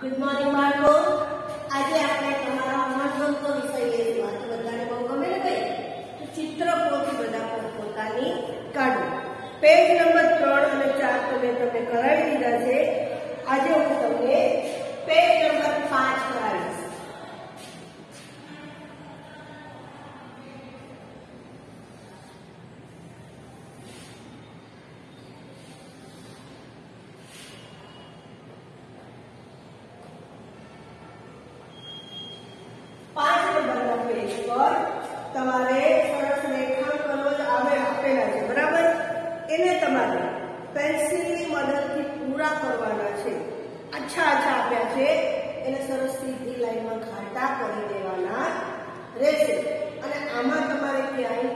Good morning બાળકો આજે આપણે તમારા મનગમતો વિષય લઈશું. વાત તો બધાને બહુ ગમે ને ભાઈ? તો ચિત્ર પોથી બધા પોતાની કાઢો. પેજ નંબર ત્રણ અને ચાર તમે તમે કરાવી દીધા છે. આજે હું તમને પેજ નંબર પાંચ કરાવીશ પાંચ નંબરના પેજ પર તમારે સરસ રેખાંકનો આવે આપેલા છે, બરાબર? એને તમારે પેન્સિલની મદદથી પૂરા કરવાના છે. અચ્છા અચ્છા આપ્યા છે. એને સરસ સીધી લાઈનમાં ઘાટા કરી દેવાના રહેશે. અને આમાં તમારે ક્યાંય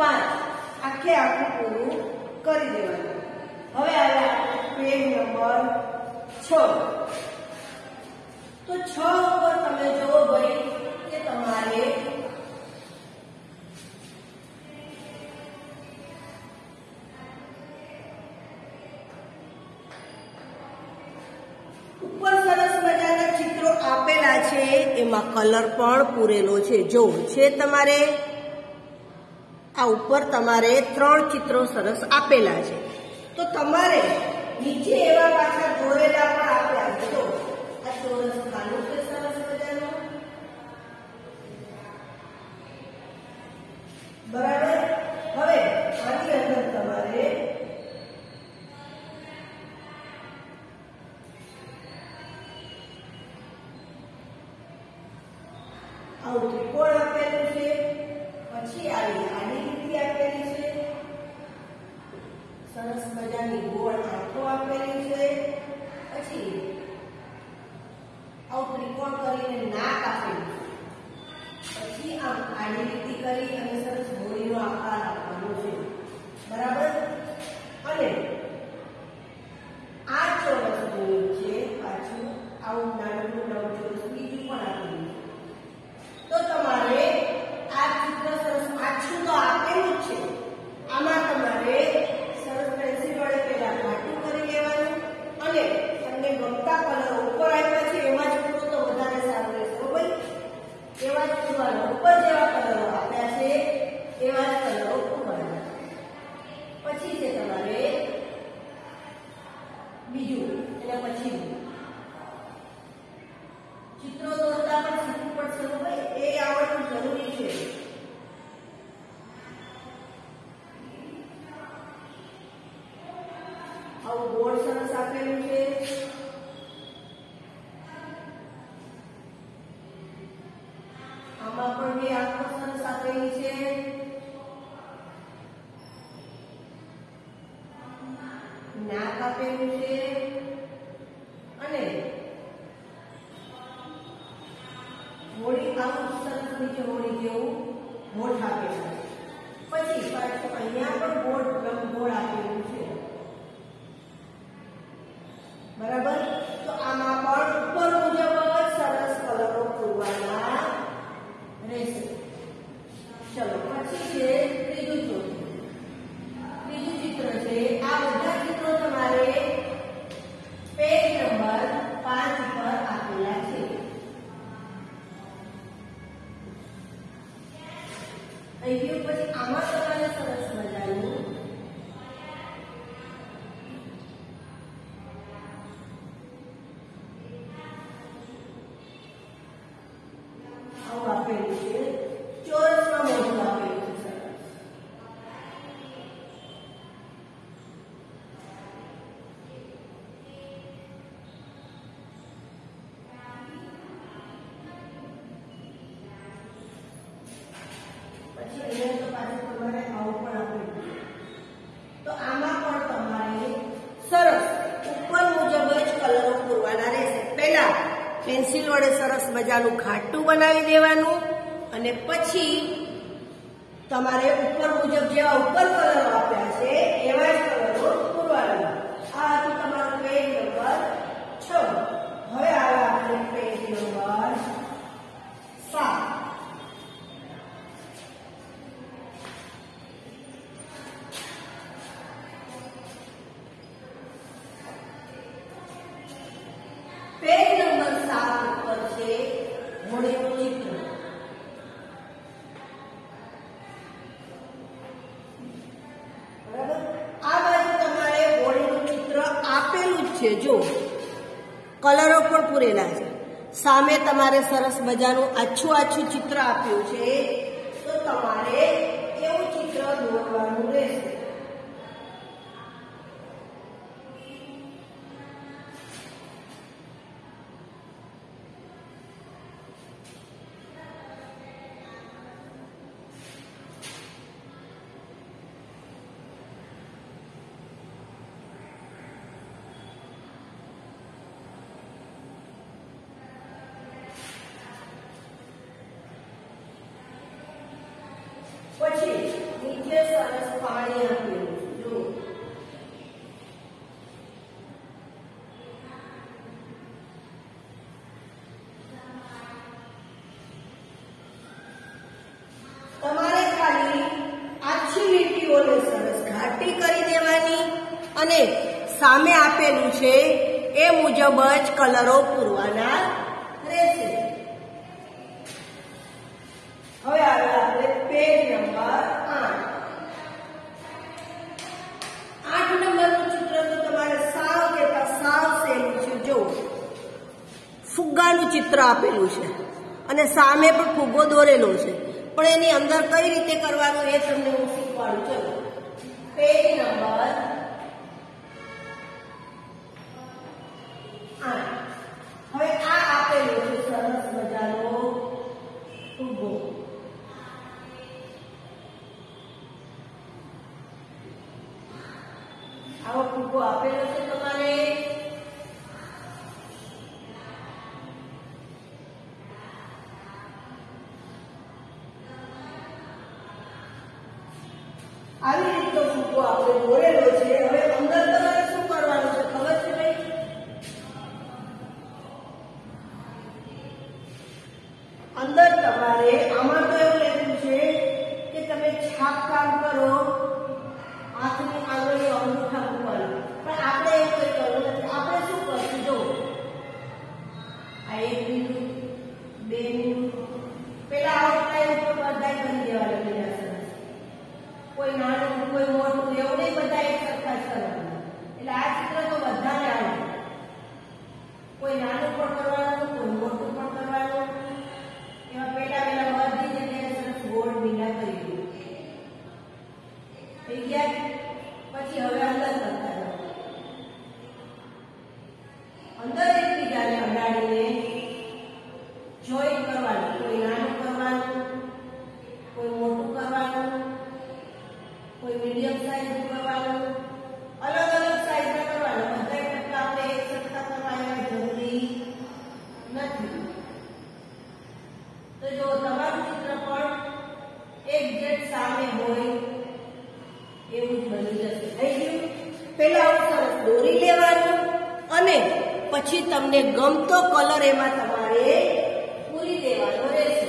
પાંચ. આખે આખું પૂરું કરી દેવાનું. હવે આવ્યા પેજ નંબર છ. તો છ ઉપર તમે જુઓ ભાઈ કે તમારે ઉપર સરસ મજાના ચિત્રો આપેલા છે. એમાં કલર પણ પૂરેલો છે. જો છે તમારે આ ઉપર તમારે ત્રણ ચિત્રો સરસ આપેલા છે. તો તમારે નીચે એવા પાછા સરસ મજાની ગોળ આંખો આપેલી છે. પછી આવું ત્રિકોણ કરીને નાક આપેલું પછી આમ આડી લીટી કરી અને સરસ હોળીનો આકાર આપવાનો છે. બરાબર? અને ચિત્રો દોરતા પણ શીખવું પડશે હો ભાઈ એ આવડવું જરૂરી છે. આવું બોર્ડ સરસ આપેલું છે. આમાં પણ બે આંખો સરસ છે. નાક આપેલું છે. અને આવું સરસ નીચે જેવું બોર્ડ આપેલું છે. પછી અહીંયા પણ બોર્ડ બોર્ડ આપેલું છે. પેન્સિલ વડે સરસ મજાનું ઘાટું બનાવી દેવાનું અને પછી તમારે ઉપર મુજબ જેવા ઉપર કલર આપ્યા છે એવા હોળીનું ચિત્ર. આ બાજુ તમારે હોળીનું ચિત્ર આપેલું જ છે. જો, કલરો પણ પૂરેલા છે. સામે તમારે સરસ મજાનું આછું આછું ચિત્ર આપ્યું છે. પછી નીચે સરસ પાણી આપેલું જો તમારે ખાલી આછી લીટીઓને સરસ ઘાટી કરી દેવાની અને સામે આપેલું છે એ મુજબ જ કલરો પૂરવાના રહેશે. હવે આવે આપણે પેજ નંબર આઠ આઠ નંબરનું ચિત્ર તો તમારે સાવ કેતા સાવ સહેલું છે. જો, ફુગ્ગાનું ચિત્ર આપેલું છે અને સામે પણ ફુગ્ગો દોરેલો છે. પણ એની અંદર કઈ રીતે કરવાનું એ તમને હું શીખવાડું. ચલો. આવી રીતનો ફૂગો આપણે દોરેલો છે અંદર એકબીજાને અડાડીને જોઈન કરવાનું, કોઈ નાનું કરવાનું, કોઈ મોટું કરવાનું, કોઈ મીડિયમ સાઈઝ કરવાનું, અલગ અલગ સાઈઝના કરવાનું. બધા ટકા આપણે એક સરખા કરવાની જરૂરી નથી. તો જો તમારું ચિત્ર પણ એક્ઝેક્ટ સામે હોય, એવું જ બની જશે. થઈ ગયું? આવું સરસ દોરી લેવાનું અને પછી તમને ગમતો કલર એમાં તમારે પૂરી દેવાનો રહેશે.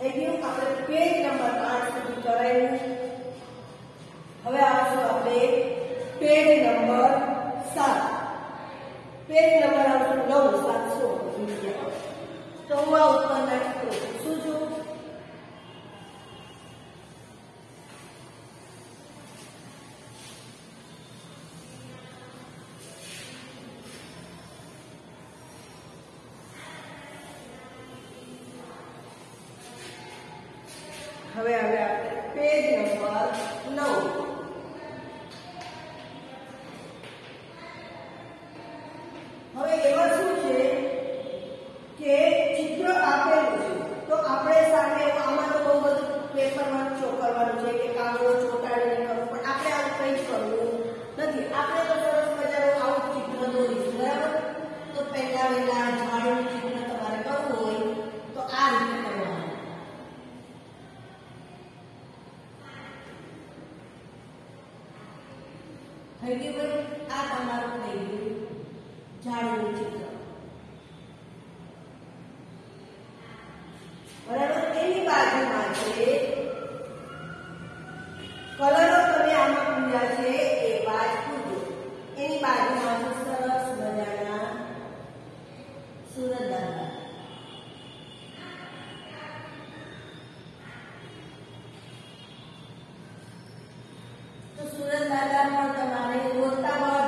થઈ ગયું? આપણે પેજ નંબર આઠ સુધી કરાયું. હવે આવશું આપણે પેજ નંબર સાત. પેજ નંબર આવશે નવ, સાતસો. તો હું આ ઉપરના થઈ ગયું આ તમારું થઈ ગયું. ઝાડનું ચિત્ર દાદા પણ તમારે ગોતતા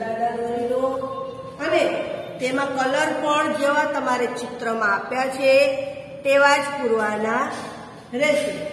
દાદા તેમાં કલર પણ જેવા તમારે ચિત્રમાં આપ્યા છે તેવા જ પૂરવાના રહેશે.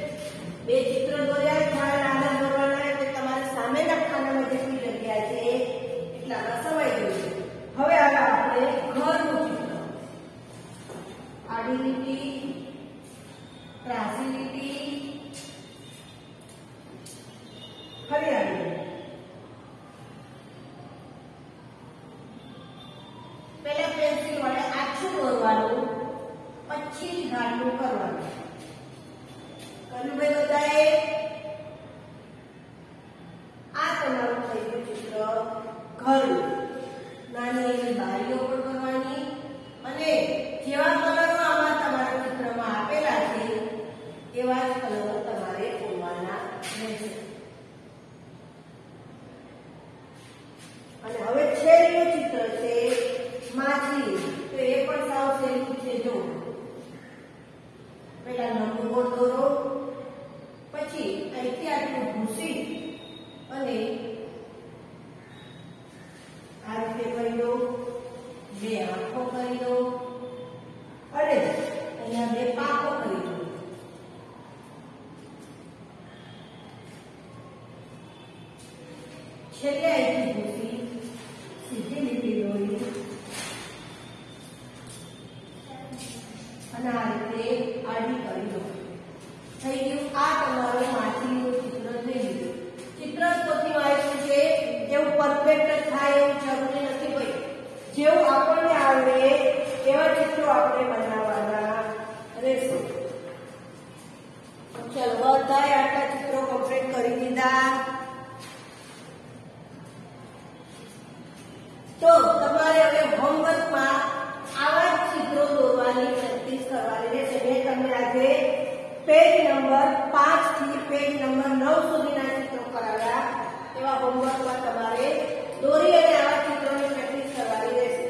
તો તમારે હવે હોમવર્કમાં આવા જ ચિત્રો દોરવાની પ્રેક્ટિસ કરવાની રહેશે. મેં તમને આજે પેજ નંબર પાંચથી પેજ નંબર નવ સુધીના ચિત્રો કરાવ્યા. એવા હોમવર્કમાં તમારે દોરી અને આવા ચિત્રોની પ્રેક્ટિસ કરવાની રહેશે.